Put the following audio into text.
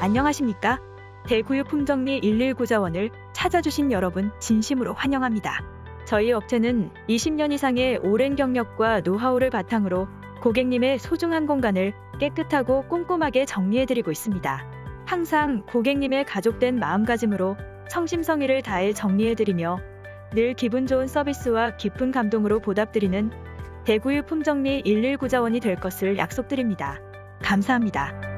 안녕하십니까? 대구유 품정리 119자원을 찾아주신 여러분 진심으로 환영합니다. 저희 업체는 20년 이상의 오랜 경력과 노하우를 바탕으로 고객님의 소중한 공간을 깨끗하고 꼼꼼하게 정리해드리고 있습니다. 항상 고객님의 가족된 마음가짐으로 성심성의를 다해 정리해드리며 늘 기분 좋은 서비스와 깊은 감동으로 보답드리는 대구유 품정리 119자원이 될 것을 약속드립니다. 감사합니다.